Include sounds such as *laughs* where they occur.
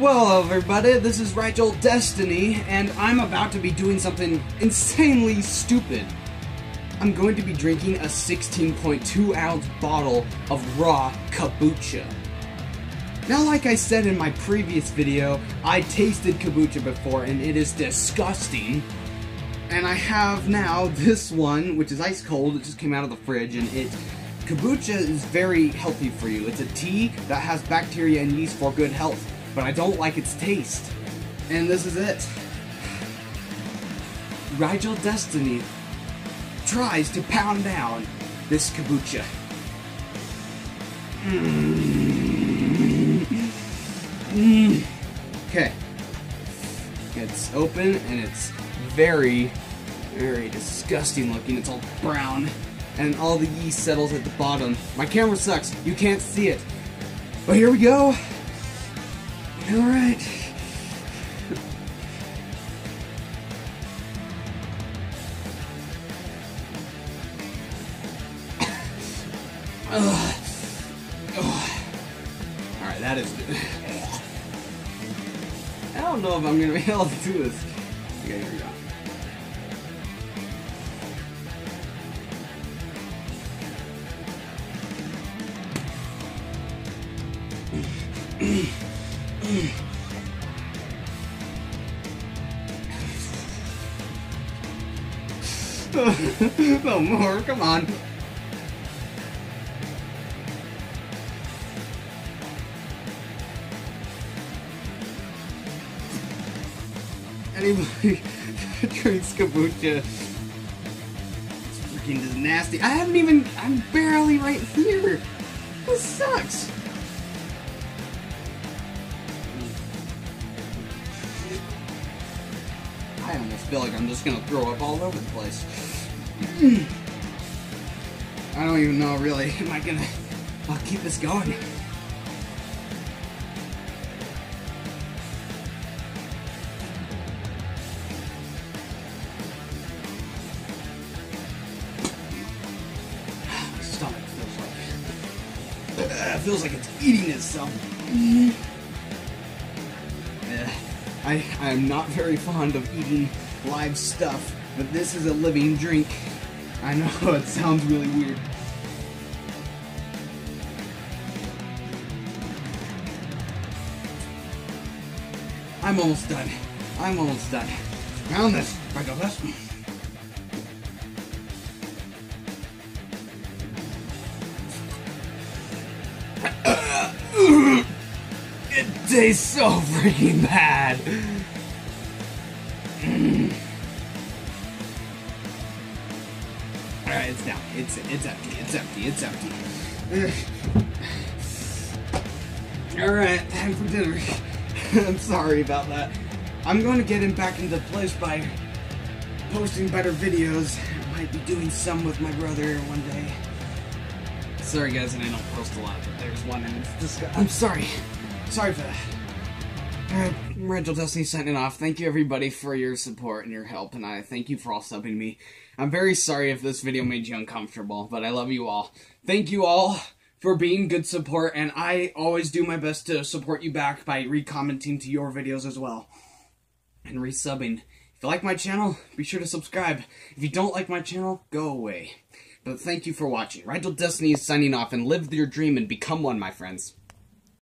Well, everybody, this is Ryjel Destiny, and I'm about to be doing something insanely stupid. I'm going to be drinking a 16.2 ounce bottle of raw kombucha. Now, like I said in my previous video, I tasted kombucha before, and it is disgusting. And I have now this one, which is ice cold, it just came out of the fridge, and it Kombucha is very healthy for you. It's a tea that has bacteria and yeast for good health but I don't like its taste. And this is it. Ryjel Destiny tries to pound down this kombucha. Mm. Mm. Okay. It's open and it's very, very disgusting looking. It's all brown and all the yeast settles at the bottom. My camera sucks. You can't see it. But here we go. Ugh. Alright, that is good. I don't know if I'm gonna be able to do this. Okay, here we go. *laughs* no more, come on. Anybody *laughs* drinks kombucha, it's freaking just nasty. I haven't even, I'm barely right here. This sucks. I almost feel like I'm just gonna throw up all over the place. Hmm. I don't even know really. *laughs* Am I gonna I'll keep this going? Uh, feels like it's eating itself. Uh, I I am not very fond of eating live stuff, but this is a living drink. I know *laughs* it sounds really weird. I'm almost done. I'm almost done. Found this. I got this. It tastes so freaking bad. Mm. Alright, it's down. It's it's empty. It's empty. It's empty. Alright, time for dinner. *laughs* I'm sorry about that. I'm going to get him back into place by posting better videos. I might be doing some with my brother one day. Sorry guys, and I don't post a lot, but there's one and it's disgusting. I'm sorry. Sorry for that. Alright, Ryjel Destiny signing off. Thank you everybody for your support and your help, and I thank you for all subbing me. I'm very sorry if this video made you uncomfortable, but I love you all. Thank you all for being good support, and I always do my best to support you back by re-commenting to your videos as well. And resubbing. If you like my channel, be sure to subscribe. If you don't like my channel, go away. But thank you for watching. Ryjel Destiny is signing off, and live your dream and become one, my friends.